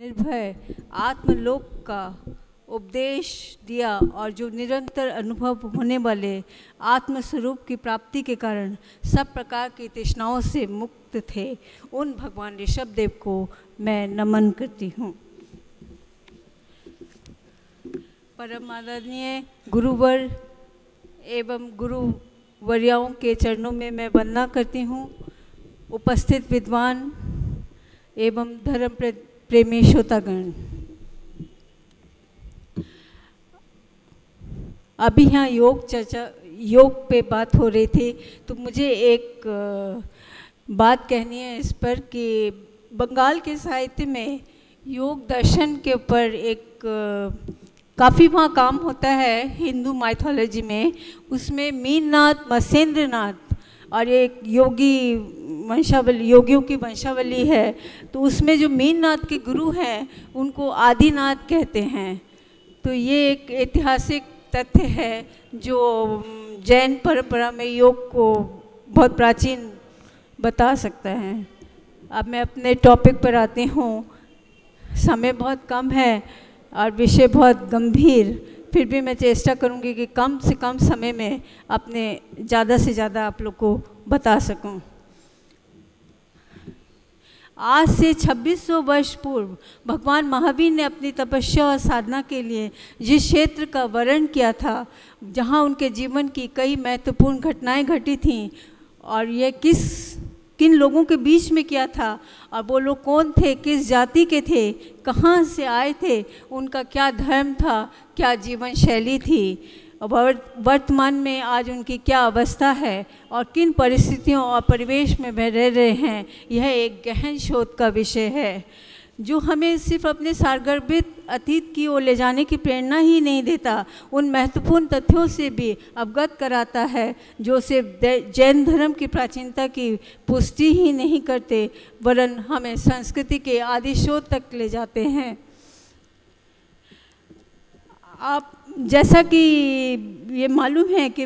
निर्भय आत्मलोक का उपदेश दिया और जो निरंतर अनुभव होने वाले आत्मस्वरूप की प्राप्ति के कारण सब प्रकार की तृष्णाओं से मुक्त थे, उन भगवान ऋषभ देव को मैं नमन करती हूँ। परम आदरणीय गुरुवर एवं गुरु वरियाओं के चरणों में मैं वंदना करती हूँ। उपस्थित विद्वान एवं धर्म प्रेमी श्रोतागण अभी यहाँ योग चर्चा, योग पे बात हो रही थी तो मुझे एक बात कहनी है इस पर कि बंगाल के साहित्य में योग दर्शन के ऊपर एक काफ़ी वहाँ काम होता है हिंदू माइथोलॉजी में। उसमें मीननाथ, मसेंद्रनाथ और ये एक योगी वंशावली, योगियों की वंशावली है तो उसमें जो मीननाथ के गुरु हैं, उनको आदिनाथ कहते हैं। तो ये एक ऐतिहासिक तथ्य है जो जैन परंपरा में योग को बहुत प्राचीन बता सकता है। अब मैं अपने टॉपिक पर आती हूँ। समय बहुत कम है और विषय बहुत गंभीर। फिर भी मैं चेष्टा करूँगी कि कम से कम समय में अपने ज़्यादा से ज़्यादा आप लोग को बता सकूँ। आज से 2600 वर्ष पूर्व भगवान महावीर ने अपनी तपस्या और साधना के लिए जिस क्षेत्र का वर्ण किया था, जहाँ उनके जीवन की कई महत्वपूर्ण घटनाएँ घटी थीं और यह किस किन लोगों के बीच में किया था? और वो लोग कौन थे? किस जाति के थे? कहाँ से आए थे? उनका क्या धर्म था? क्या जीवन शैली थी? वर्तमान में आज उनकी क्या अवस्था है? और किन परिस्थितियों और परिवेश में वह रह रहे हैं? यह एक गहन शोध का विषय है। जो हमें सिर्फ़ अपने सारगर्भित अतीत की ओर ले जाने की प्रेरणा ही नहीं देता, उन महत्वपूर्ण तथ्यों से भी अवगत कराता है, जो सिर्फ़ जैन धर्म की प्राचीनता की पुष्टि ही नहीं करते, वरन हमें संस्कृति के आदि शोध तक ले जाते हैं। आप, जैसा कि ये मालूम है कि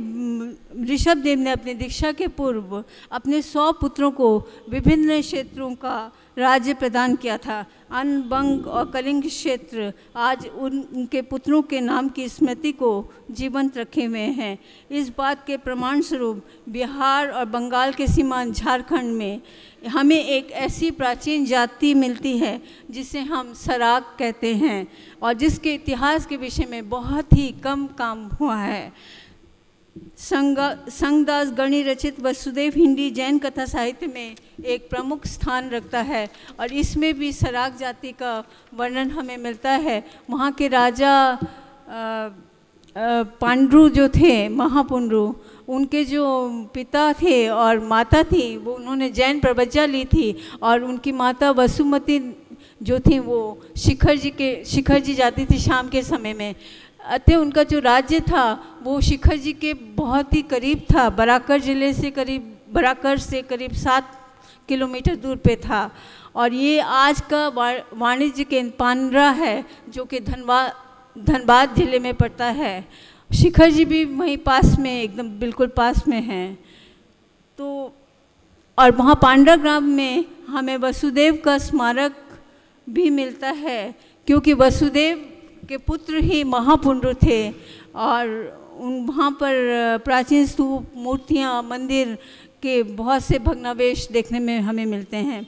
ऋषभ देव ने अपनी दीक्षा के पूर्व अपने सौ पुत्रों को विभिन्न क्षेत्रों का राज्य प्रदान किया था। अन बंग और कलिंग क्षेत्र आज उन, उनके पुत्रों के नाम की स्मृति को जीवंत रखे हुए हैं। इस बात के प्रमाण स्वरूप बिहार और बंगाल के सीमांत झारखंड में हमें एक ऐसी प्राचीन जाति मिलती है, जिसे हम सराग कहते हैं और जिसके इतिहास के विषय में बहुत ही कम काम हुआ है। संगदास गणी रचित वसुदेव हिंदी जैन कथा साहित्य में एक प्रमुख स्थान रखता है और इसमें भी सराग जाति का वर्णन हमें मिलता है। वहाँ के राजा पांडु जो थे महापुंड्रु उनके जो पिता थे और माता थी, वो उन्होंने जैन प्रवज्जा ली थी और उनकी माता वसुमती जो थी, वो शिखर जी के, शिखर जी जाती थी शाम के समय में। अतः उनका जो राज्य था, वो शिखर जी के बहुत ही करीब था। बराकर ज़िले से करीब, बराकर से करीब सात किलोमीटर दूर पे था। और ये आज का वाणिज्य केंद्र पानरा है, जो कि धनबाद धनबाद ज़िले में पड़ता है। शिखर जी भी वहीं पास में, एकदम बिल्कुल पास में हैं। तो और वहाँ पांडा ग्राम में हमें वसुदेव का स्मारक भी मिलता है, क्योंकि वसुदेव के पुत्र ही महापुंड थे और उन, वहाँ पर प्राचीन स्तूप मूर्तियाँ, मंदिर के बहुत से भग्नावेश देखने में हमें मिलते हैं।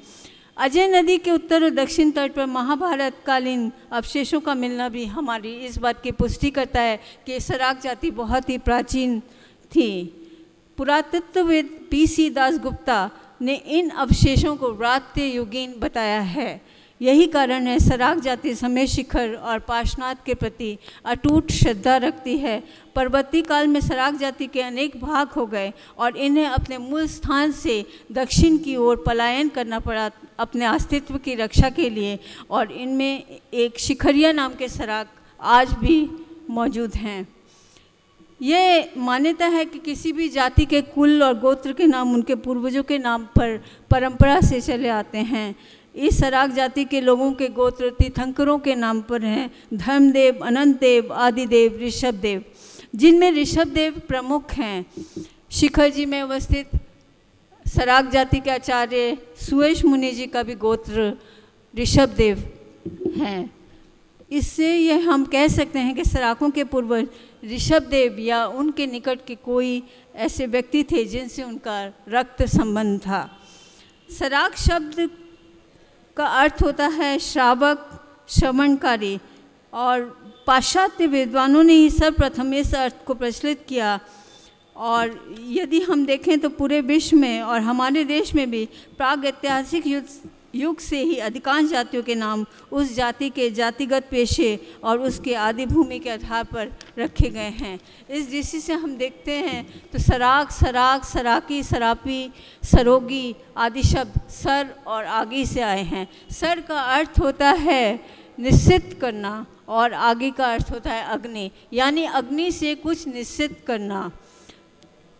अजय नदी के उत्तर और दक्षिण तट पर महाभारत कालीन अवशेषों का मिलना भी हमारी इस बात की पुष्टि करता है कि सराग जाति बहुत ही प्राचीन थी। पुरातत्वविद पी सी दास गुप्ता ने इन अवशेषों को रात्य युगीन बताया है। यही कारण है, सराग जाति समय शिखर और पार्शनाथ के प्रति अटूट श्रद्धा रखती है। पर्वती काल में सराग जाति के अनेक भाग हो गए और इन्हें अपने मूल स्थान से दक्षिण की ओर पलायन करना पड़ा अपने अस्तित्व की रक्षा के लिए और इनमें एक शिखरिया नाम के सराग आज भी मौजूद हैं। ये मान्यता है कि किसी भी जाति के कुल और गोत्र के नाम उनके पूर्वजों के नाम पर परंपरा से चले आते हैं। इस सराग जाति के लोगों के गोत्र तीर्थंकरों के नाम पर हैं धर्मदेव अनंत देव आदिदेव ऋषभ देव जिनमें ऋषभ देव प्रमुख हैं। शिखर जी में अवस्थित सराग जाति के आचार्य सुएश मुनि जी का भी गोत्र ऋषभ देव हैं। इससे यह हम कह सकते हैं कि सराकों के पूर्वज ऋषभ देव या उनके निकट के कोई ऐसे व्यक्ति थे जिनसे उनका रक्त संबंध था। सराक शब्द का अर्थ होता है श्रावक श्रवणकारी। और पाश्चात्य विद्वानों ने ही सर्वप्रथम इस अर्थ को प्रचलित किया। और यदि हम देखें तो पूरे विश्व में और हमारे देश में भी प्राग ऐतिहासिक युद्ध युग से ही अधिकांश जातियों के नाम उस जाति के जातिगत पेशे और उसके आदि भूमि के आधार पर रखे गए हैं। इस दृष्टि से हम देखते हैं तो सराग सराग सराकी, सरापी, सरोगी आदि शब्द सर और आगे से आए हैं। सर का अर्थ होता है निश्चित करना और आगे का अर्थ होता है अग्नि। यानी अग्नि से कुछ निश्चित करना।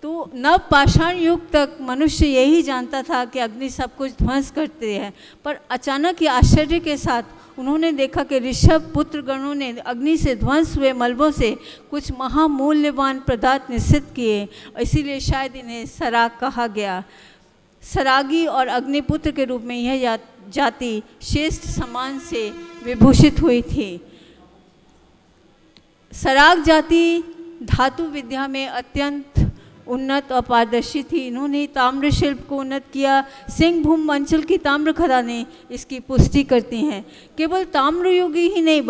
तो नव पाषाण युग तक मनुष्य यही जानता था कि अग्नि सब कुछ ध्वंस करते हैं। पर अचानक ही आश्चर्य के साथ उन्होंने देखा कि ऋषभ पुत्र गणों ने अग्नि से ध्वंस हुए मलबों से कुछ महामूल्यवान पदार्थ निश्चित किए, इसीलिए शायद इन्हें सराग कहा गया। सरागी और अग्निपुत्र के रूप में यह जाति श्रेष्ठ सम्मान से विभूषित हुई थी। सराग जाति धातु विद्या में अत्यंत उन्नत और पारदर्शी थी। इन्होंने ताम्र शिल्प को उन्नत किया। सिंह भूम अंचल की ताम्र खदानें इसकी पुष्टि करती हैं। केवल ताम्र युगी ही नहीं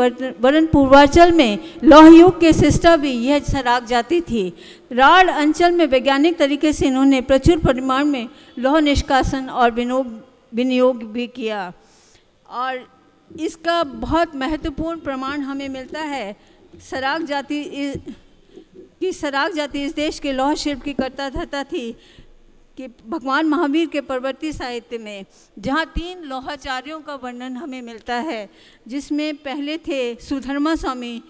वरन पूर्वांचल में लौह युग के सिस्टा भी यह सराग जाती थी। राड़ अंचल में वैज्ञानिक तरीके से इन्होंने प्रचुर परिमाण में लौह निष्कासन और विनोग विनियोग भी किया। और इसका बहुत महत्वपूर्ण प्रमाण हमें मिलता है। सराग जाति कि सराग जाति इस देश के लौह शिल्प की करता धरता थी कि भगवान महावीर के पर्वतीय साहित्य में, जहाँ तीन लोहाचार्यों का वर्णन हमें मिलता है, जिसमें पहले थे सुधर्मा स्वामी,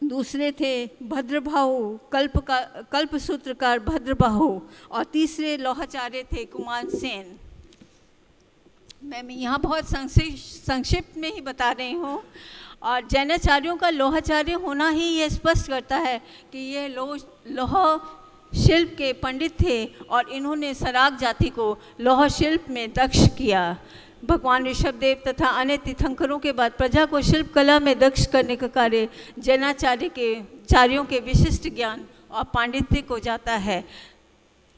दूसरे थे भद्रबाहु कल्प का कल्प सूत्रकार भद्रबाहु और तीसरे लोहाचार्य थे कुमार सेन। मैं यहाँ बहुत संक्षिप्त में ही बता रही हूँ। और जैनाचार्यों का लोहाचार्य होना ही ये स्पष्ट करता है कि ये लोह लोह शिल्प के पंडित थे और इन्होंने सराग जाति को लोह शिल्प में दक्ष किया। भगवान ऋषभ देव तथा अन्य तीर्थंकरों के बाद प्रजा को शिल्प कला में दक्ष करने का कार्य जैनाचार्य के, चार्यों के विशिष्ट ज्ञान और पांडित्य को जाता है।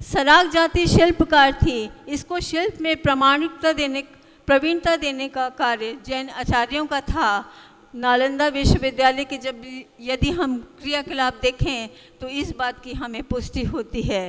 सराग जाति शिल्पकार थी। इसको शिल्प में प्रमाणिकता देने, प्रवीणता देने का कार्य जैन आचार्यों का था। नालंदा विश्वविद्यालय के जब यदि हम क्रियाकलाप देखें तो इस बात की हमें पुष्टि होती है।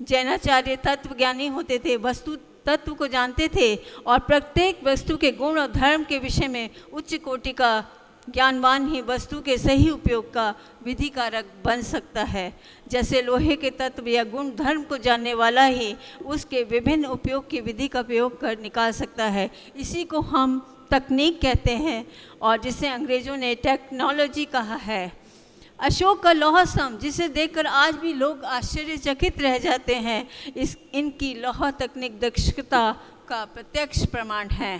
जैनाचार्य तत्व ज्ञानी होते थे, वस्तु तत्व को जानते थे, और प्रत्येक वस्तु के गुण और धर्म के विषय में उच्च कोटि का ज्ञानवान ही वस्तु के सही उपयोग का विधि कारक बन सकता है। जैसे लोहे के तत्व या गुण धर्म को जानने वाला ही उसके विभिन्न उपयोग की विधि का प्रयोग कर निकाल सकता है। इसी को हम तकनीक कहते हैं और जिसे अंग्रेज़ों ने टेक्नोलॉजी कहा है। अशोक का लौह सम जिसे देखकर आज भी लोग आश्चर्यचकित रह जाते हैं, इस, इनकी लौह तकनीक दक्षता का प्रत्यक्ष प्रमाण है।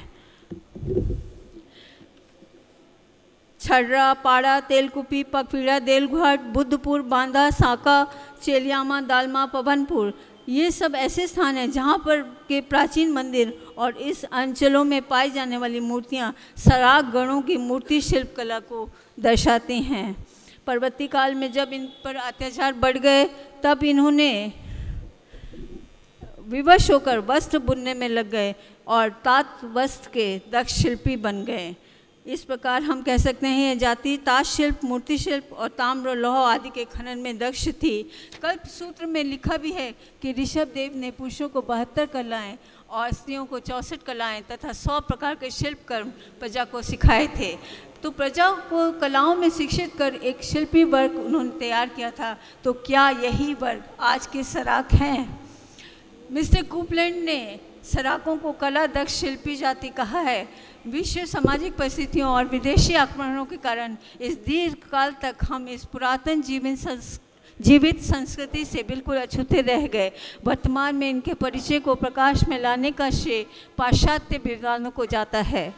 छर्रा, पाड़ा, तेलकुपी पकफीड़ा देलघाट बुद्धपुर, बांदा, साका, चेलियामा, दालमा, पवनपुर ये सब ऐसे स्थान हैं जहाँ पर के प्राचीन मंदिर और इस अंचलों में पाई जाने वाली मूर्तियाँ सराग गणों की मूर्ति शिल्प कला को दर्शाती हैं। पर्वती काल में जब इन पर अत्याचार बढ़ गए, तब इन्होंने विवश होकर वस्त्र बुनने में लग गए और तात वस्त्र के दक्ष शिल्पी बन गए। इस प्रकार हम कह सकते हैं जाति ताश शिल्प मूर्ति शिल्प और ताम्र लोह आदि के खनन में दक्ष थी। कल्प सूत्र में लिखा भी है कि ऋषभ देव ने पुरुषों को बहत्तर कलाएँ और स्त्रियों को चौंसठ कलाएँ तथा सौ प्रकार के शिल्प कर्म प्रजा को सिखाए थे। तो प्रजा को कलाओं में शिक्षित कर एक शिल्पी वर्ग उन्होंने तैयार किया था। तो क्या यही वर्ग आज के सराक हैं? मिस्टर कूपलैंड ने सराकों को कला दक्ष शिल्पी जाति कहा है। विश्व सामाजिक परिस्थितियों और विदेशी आक्रमणों के कारण इस दीर्घ काल तक हम इस पुरातन जीवन जीवित संस्कृति से बिल्कुल अछूते रह गए। वर्तमान में इनके परिचय को प्रकाश में लाने का श्रेय पाश्चात्य विद्वानों को जाता है।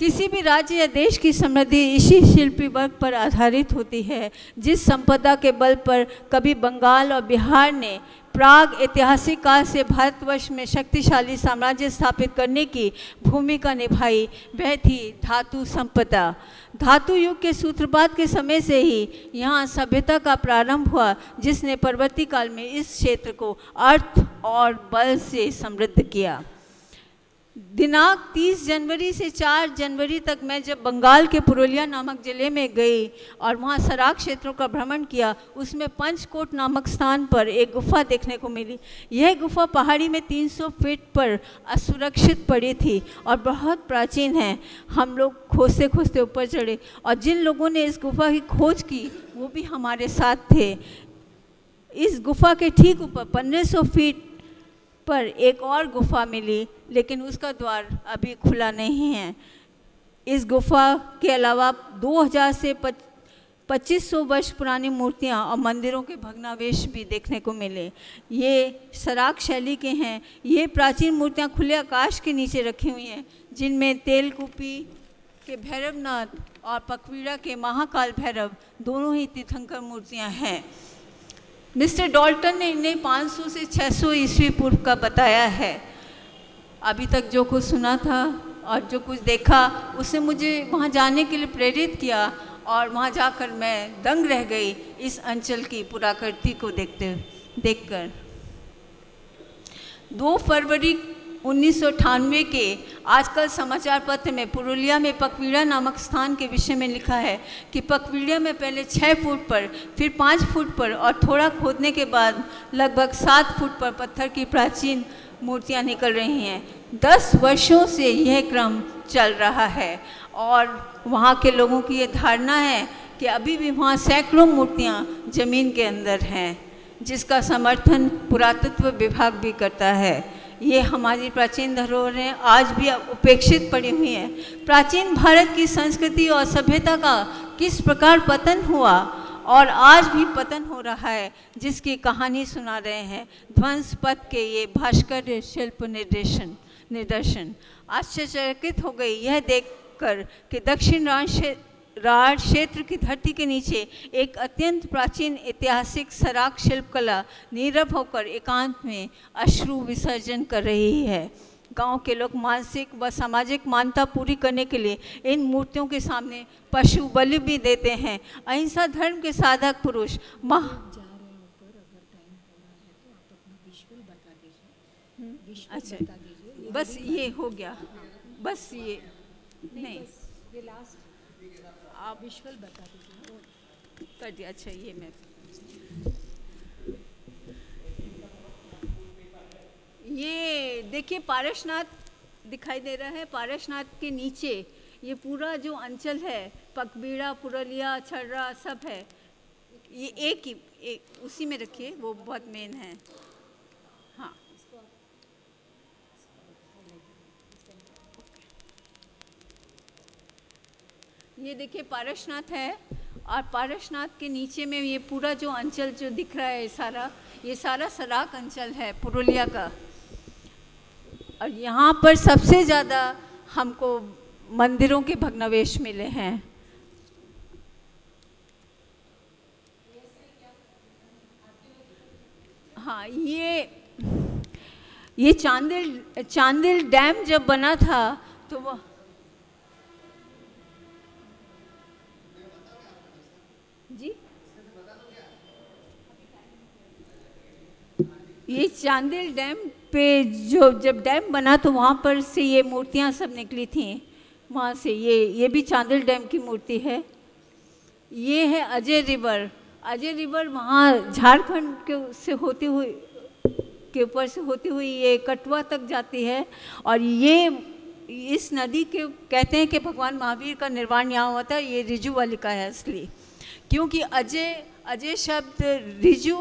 किसी भी राज्य या देश की समृद्धि इसी शिल्पी वर्ग पर आधारित होती है, जिस संपदा के बल पर कभी बंगाल और बिहार ने प्राग ऐतिहासिक काल से भारतवर्ष में शक्तिशाली साम्राज्य स्थापित करने की भूमिका निभाई, वह थी धातु संपदा। धातु युग के सूत्रपात के समय से ही यहाँ सभ्यता का प्रारंभ हुआ, जिसने पर्वती काल में इस क्षेत्र को अर्थ और बल से समृद्ध किया। दिनांक 30 जनवरी से 4 जनवरी तक मैं जब बंगाल के पुरुलिया नामक ज़िले में गई और वहाँ सराग क्षेत्रों का भ्रमण किया, उसमें पंचकोट नामक स्थान पर एक गुफा देखने को मिली। यह गुफा पहाड़ी में 300 फीट पर असुरक्षित पड़ी थी और बहुत प्राचीन है। हम लोग खोजते खोजते ऊपर चढ़े और जिन लोगों ने इस गुफा की खोज की, वो भी हमारे साथ थे। इस गुफा के ठीक ऊपर पंद्रह फीट पर एक और गुफा मिली, लेकिन उसका द्वार अभी खुला नहीं है। इस गुफा के अलावा 2000 से 2500 वर्ष पुरानी मूर्तियाँ और मंदिरों के भग्नावेश भी देखने को मिले। ये सराक शैली के हैं। ये प्राचीन मूर्तियाँ खुले आकाश के नीचे रखी हुई हैं, जिनमें तेलकुपी के भैरवनाथ और पकवीड़ा के महाकाल भैरव दोनों ही तीर्थंकर मूर्तियाँ हैं। मिस्टर डॉल्टन ने इन्हें 500 से 600 ईस्वी पूर्व का बताया है। अभी तक जो कुछ सुना था और जो कुछ देखा उसने मुझे वहाँ जाने के लिए प्रेरित किया और वहाँ जाकर मैं दंग रह गई इस अंचल की पुराकृति को देखते, देखकर। दो फरवरी उन्नीस सौ अठानवे के आजकल समाचार पत्र में पुरुलिया में पकवीड़ा नामक स्थान के विषय में लिखा है कि पकवीड़ा में पहले छः फुट पर, फिर पाँच फुट पर और थोड़ा खोदने के बाद लगभग सात फुट पर पत्थर की प्राचीन मूर्तियाँ निकल रही हैं। दस वर्षों से यह क्रम चल रहा है और वहाँ के लोगों की ये धारणा है कि अभी भी वहाँ सैकड़ों मूर्तियाँ ज़मीन के अंदर हैं, जिसका समर्थन पुरातत्व विभाग भी करता है। ये हमारी प्राचीन धरोहरें आज भी उपेक्षित पड़ी हुई हैं। प्राचीन भारत की संस्कृति और सभ्यता का किस प्रकार पतन हुआ और आज भी पतन हो रहा है, जिसकी कहानी सुना रहे हैं ध्वंस पथ के ये भास्कर शिल्प निर्देशन निदर्शन आश्चर्यचकित हो गई यह देखकर कि दक्षिण राज्य राढ़ क्षेत्र की धरती के नीचे एक अत्यंत प्राचीन ऐतिहासिक सराक शिल्पकला नीरव होकर एकांत में अश्रु विसर्जन कर रही है। गाँव के लोग मानसिक व सामाजिक मान्यता पूरी करने के लिए इन मूर्तियों के सामने पशु बलि भी देते हैं। अहिंसा धर्म के साधक पुरुष मह अच्छा बस ये हो गया। बस ये नहीं आप विजुअल बता दीजिए। कर दिया अच्छा ये मैं। ये देखिए, पारसनाथ दिखाई दे रहा है। पारसनाथ के नीचे ये पूरा जो अंचल है पकबीड़ा पुरलिया, छर्रा, सब है, ये एक ही, एक, उसी में रखिए, वो बहुत मेन है। ये देखिए, पारसनाथ है और पारसनाथ के नीचे में ये पूरा जो अंचल जो दिख रहा है सारा, ये सारा सराक अंचल है, पुरुलिया का। और यहाँ पर सबसे ज़्यादा हमको मंदिरों के भग्नावेश मिले हैं। हाँ ये ये चांदिल चांदिल डैम जब बना था तो वह ये चांदिल डैम पे जो, जब डैम बना तो वहाँ पर से ये मूर्तियाँ सब निकली थी। वहाँ से ये ये भी चांदिल डैम की मूर्ति है। ये है अजय रिवर। अजय रिवर वहाँ झारखंड के से होती हुई, के ऊपर से होती हुई ये कटवा तक जाती है। और ये, इस नदी के, कहते हैं कि भगवान महावीर का निर्वाण यहाँ हुआ था ये रिजु वाली का है असली। क्योंकि अजय अजय शब्द रिजु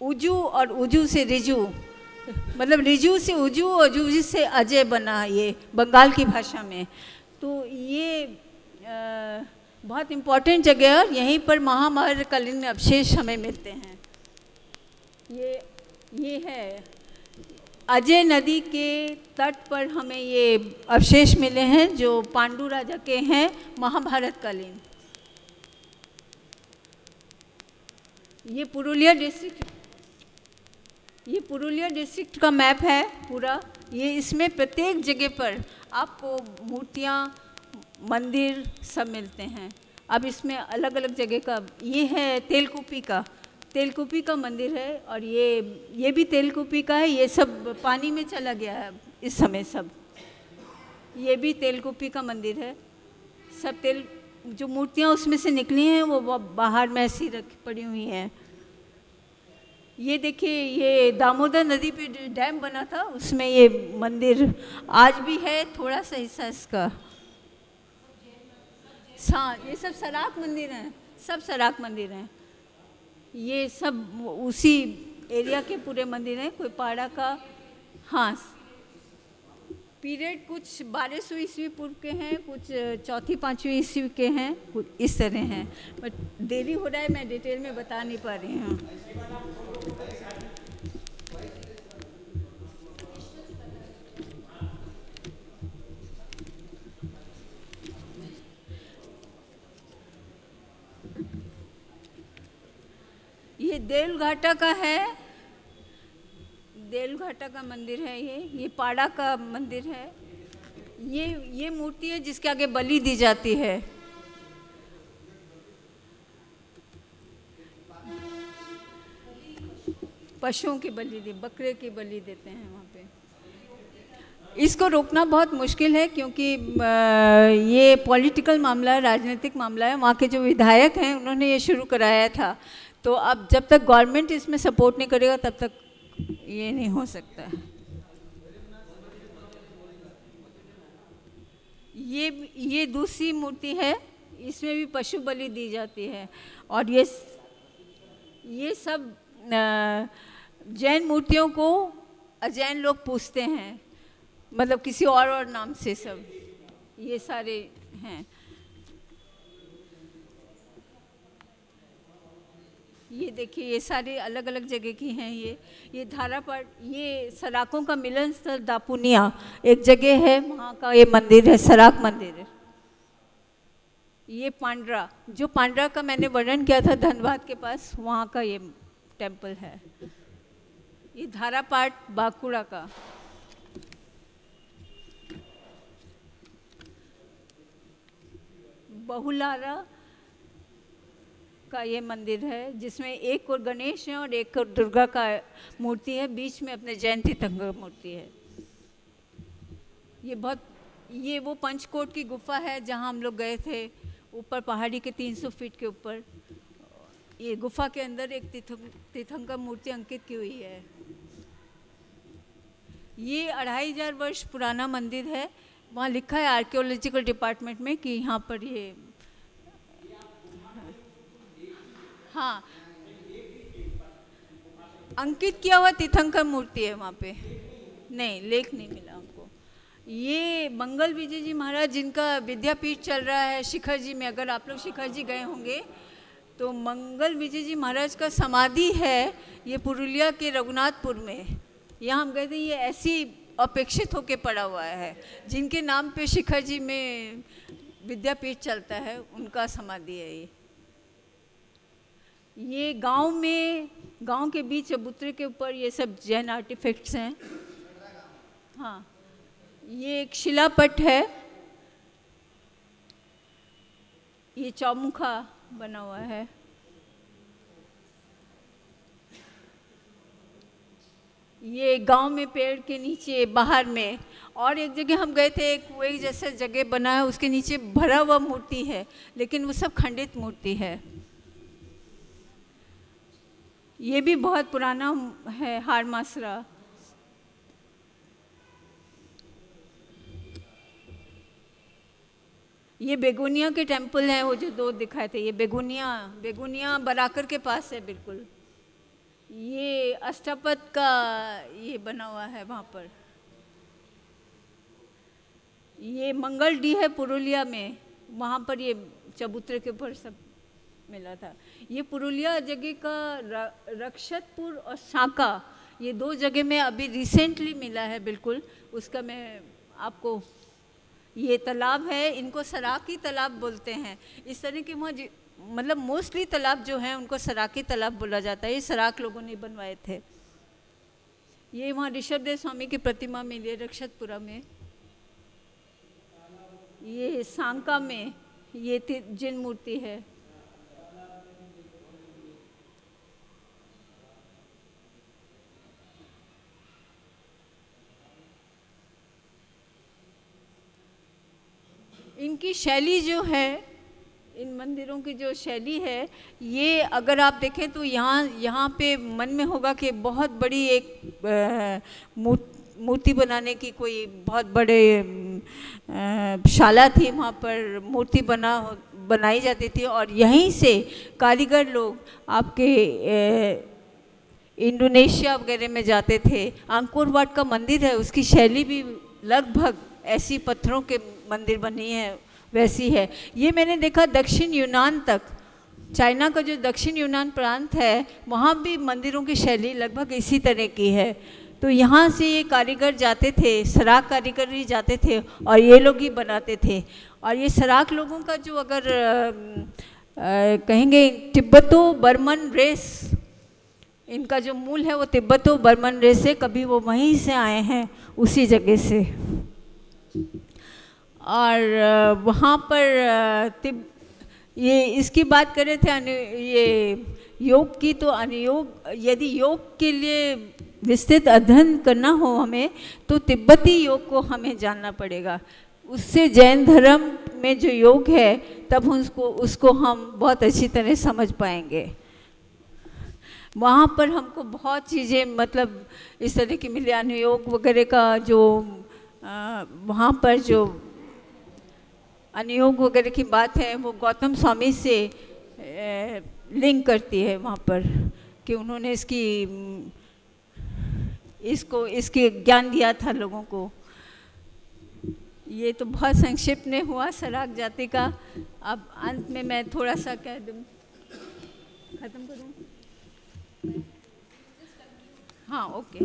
उजू और उजू से रिजू। मतलब रिजू से उजू और जूजू से अजय बना ये बंगाल की भाषा में। तो ये आ, बहुत इम्पोर्टेंट जगह है यहीं पर महामार कालीन अवशेष हमें मिलते हैं। ये ये है। अजय नदी के तट पर हमें ये अवशेष मिले हैं जो पांडु राजा के हैं महाभारत कालीन। ये पुरुलिया डिस्ट्रिक्ट ये पुरुलिया डिस्ट्रिक्ट का मैप है पूरा। ये इसमें प्रत्येक जगह पर आपको मूर्तियाँ, मंदिर सब मिलते हैं। अब इसमें अलग अलग जगह का, ये है तेलकुपी का। तेलकुपी का मंदिर है और ये ये भी तेलकुपी का है। ये सब पानी में चला गया है इस समय सब। ये भी तेलकुपी का मंदिर है। सब तेल, जो मूर्तियाँ उसमें से निकली हैं वो बाहर में ऐसी रख पड़ी हुई हैं। ये देखिए, ये दामोदर नदी पे डैम बना था, उसमें ये मंदिर आज भी है, थोड़ा सा हिस्सा इसका। हाँ ये सब सराक मंदिर हैं, सब सराक मंदिर हैं। ये सब उसी एरिया के पूरे मंदिर हैं, कोई पाड़ा का। हाँ पीरियड कुछ बारह सौ ईस्वी पूर्व के हैं, कुछ चौथी, पाँचवीं ईस्वी के हैं कुछ इस तरह हैं। बट देरी हो रहा है, मैं डिटेल में बता नहीं पा रही हूँ। ये देव घाटा का है। देव घाटा का मंदिर है ये। ये पाड़ा का मंदिर है। ये ये मूर्ति है जिसके आगे बलि दी जाती है। पशुओं की बलि दी, बकरे की बलि देते हैं वहाँ पे। इसको रोकना बहुत मुश्किल है क्योंकि ये पॉलिटिकल मामला है, राजनीतिक मामला है। वहाँ के जो विधायक हैं, उन्होंने ये शुरू कराया था। तो अब जब तक गवर्नमेंट इसमें सपोर्ट नहीं करेगा, तब तक ये नहीं हो सकता। ये ये दूसरी मूर्ति है, इसमें भी पशु बलि दी जाती है। और ये ये सब जैन मूर्तियों को अजैन लोग पूछते हैं मतलब किसी और और नाम से सब, ये सारे हैं। ये देखिए, ये सारी अलग अलग जगह की हैं ये। ये धारापाट ये सराकों का मिलन स्थल दापुनिया, एक जगह है, वहाँ का ये मंदिर है, सराक मंदिर। है ये पांड्रा, जो पांड्रा का मैंने वर्णन किया था धनबाद के पास, वहाँ का ये टेंपल है। ये धारापाट बांकुड़ा का। बहुलारा का ये मंदिर है, जिसमें एक और गणेश है और एक और दुर्गा का मूर्ति है, बीच में अपने जयंती तंग मूर्ति है। ये बहुत, ये वो पंचकोट की गुफा है, जहाँ हम लोग गए थे, ऊपर पहाड़ी के 300 फीट के ऊपर। ये गुफा के अंदर एक तीर्थंकर मूर्ति अंकित की हुई है। ये अढ़ाई हज़ार वर्ष पुराना मंदिर है। वहाँ लिखा है आर्कियोलॉजिकल डिपार्टमेंट में कि यहाँ पर ये हाँ। अंकित किया हुआ तीर्थंकर मूर्ति है वहाँ पे। नहीं, लेख नहीं मिला हमको। ये मंगल विजय जी महाराज जिनका विद्यापीठ चल रहा है शिखर जी में, अगर आप लोग शिखर जी गए होंगे तो मंगल विजय जी महाराज का समाधि है, ये पुरुलिया के रघुनाथपुर में। यहाँ हम गए थे ये ऐसी अपेक्षित होके पड़ा हुआ है। जिनके नाम पे शिखर जी में विद्यापीठ चलता है, उनका समाधि है ये। ये गाँव में, गाँव के बीच चबूतरे के ऊपर ये सब जैन आर्टिफैक्ट्स हैं। हाँ ये एक शिलापट है। ये चौमुखा बना हुआ है। ये गाँव में पेड़ के नीचे, बाहर में। और एक जगह हम गए थे, एक कुएँ जैसा जगह बना है, उसके नीचे भरा हुआ मूर्ति है, लेकिन वो सब खंडित मूर्ति है। ये भी बहुत पुराना है, हार मासरा ये बेगुनिया के टेंपल हैं, वो जो दो दिखाए थे, ये बेगुनिया बेगुनिया बराकर के पास है, बिल्कुल। ये अष्टापद का ये बना हुआ है वहाँ पर। ये मंगल डी है पुरुलिया में, वहाँ पर ये चबूतरे के ऊपर सब मिला था। ये पुरुलिया जगह का रक्षतपुर और शाका ये दो जगह में अभी रिसेंटली मिला है, बिल्कुल। उसका मैं आपको ये तालाब है, इनको सराकी तालाब बोलते हैं। इस तरह के वहाँ मतलब मोस्टली तालाब जो है, उनको सराकी तालाब बोला जाता है। ये सराक लोगों ने बनवाए थे। ये वहाँ ऋषभदेव स्वामी की प्रतिमा मिली है रक्षतपुरा में। ये सांका में, ये जिन मूर्ति है। इनकी शैली जो है, इन मंदिरों की जो शैली है, ये अगर आप देखें तो यहाँ यहाँ पे मन में होगा कि बहुत बड़ी एक मूर्ति बनाने की कोई बहुत बड़े शाला थी, वहाँ पर मूर्ति बना, बनाई जाती थी और यहीं से कारीगर लोग आपके इंडोनेशिया वगैरह में जाते थे। अंकुर वाट का मंदिर है, उसकी शैली भी लगभग ऐसी पत्थरों के मंदिर बनी है वैसी है। ये मैंने देखा दक्षिण यूनान तक। चाइना का जो दक्षिण यूनान प्रांत है वहाँ भी मंदिरों की शैली लगभग इसी तरह की है। तो यहाँ से ये कारीगर जाते थे सराक कारीगर ही जाते थे और ये लोग ही बनाते थे। और ये सराक लोगों का जो अगर आ, कहेंगे तिब्बतो बर्मन रेस इनका जो मूल है वो तिब्बतो बर्मन रेस है कभी वो वहीं से आए हैं उसी जगह से। और वहाँ पर तिब, ये इसकी बात कर रहे थे ये योग की तो अनुयोग, यदि योग के लिए विस्तृत अध्ययन करना हो हमें तो तिब्बती योग को हमें जानना पड़ेगा। उससे जैन धर्म में जो योग है, तब उसको उसको हम बहुत अच्छी तरह समझ पाएँगे। वहाँ पर हमको बहुत चीज़ें मतलब इस तरह की मिले, अनुयोग वगैरह का जो वहाँ पर जो अनुयोग वगैरह की बात है, वो गौतम स्वामी से लिंक करती है वहाँ पर कि उन्होंने इसकी, इसको, इसके ज्ञान दिया था लोगों को। ये तो बहुत संक्षिप्त में हुआ, सराग जाति का। अब अंत में मैं थोड़ा सा कह दूँ। ख़त्म करूँ? हाँ ओके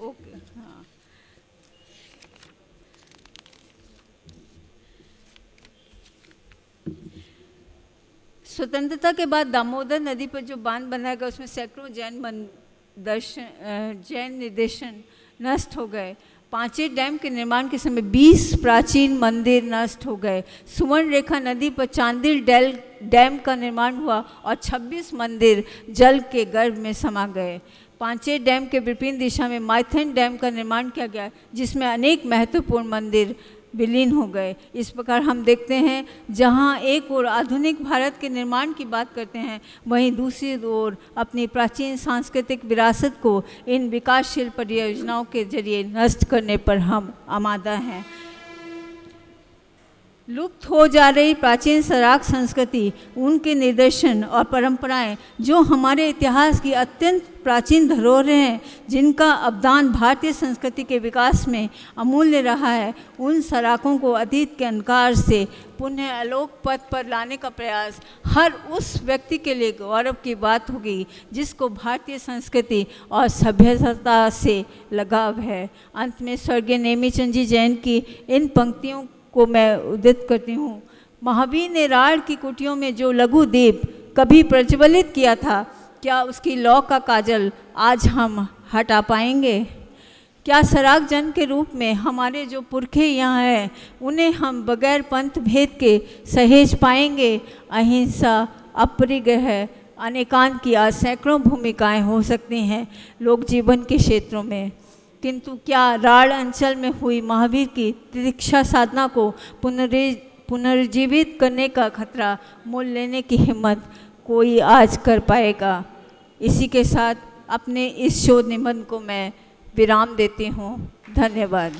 ओके हाँ। स्वतंत्रता के बाद दामोदर नदी पर जो बाँध बनाया गया, उसमें सैकड़ों जैन मन, दर्शन जैन निर्देशन नष्ट हो गए। पांचे डैम के निर्माण के समय 20 प्राचीन मंदिर नष्ट हो गए। सुवर्ण रेखा नदी पर चांदिल डैल, डैम का निर्माण हुआ और 26 मंदिर जल के गर्भ में समा गए। पांचे डैम के विभिन्न दिशा में माइथन डैम का निर्माण किया गया, जिसमें अनेक महत्वपूर्ण मंदिर विलीन हो गए। इस प्रकार हम देखते हैं, जहाँ एक ओर आधुनिक भारत के निर्माण की बात करते हैं, वहीं दूसरी ओर अपनी प्राचीन सांस्कृतिक विरासत को इन विकासशील परियोजनाओं के ज़रिए नष्ट करने पर हम आमादा हैं। लुप्त हो जा रही प्राचीन सराक संस्कृति, उनके निदर्शन और परंपराएँ, जो हमारे इतिहास की अत्यंत प्राचीन धरोहरें हैं, जिनका अवदान भारतीय संस्कृति के विकास में अमूल्य रहा है, उन सराकों को अतीत के अंधकार से पुनः आलोक पथ पर लाने का प्रयास, हर उस व्यक्ति के लिए गौरव की बात होगी, जिसको भारतीय संस्कृति और सभ्यता से लगाव है। अंत में स्वर्गीय नेमीचंद जी जैन की इन पंक्तियों को मैं उदित करती हूँ। महावीर ने राड़ की कुटियों में जो लघु दीप कभी प्रज्वलित किया था, क्या उसकी लौ का काजल आज हम हटा पाएँगे? क्या सराग जन के रूप में हमारे जो पुरखे यहाँ हैं, उन्हें हम बगैर पंथ भेद के सहेज पाएँगे? अहिंसा, अपरिग्रह, अनेकांत की आज सैकड़ों भूमिकाएँ हो सकती हैं लोक जीवन के क्षेत्रों में। किंतु क्या राड़ अंचल में हुई महावीर की दीक्षा साधना को पुनर्जीवित करने का खतरा मोल लेने की हिम्मत कोई आज कर पाएगा? इसी के साथ अपने इस शोध निबंध को मैं विराम देती हूँ। धन्यवाद।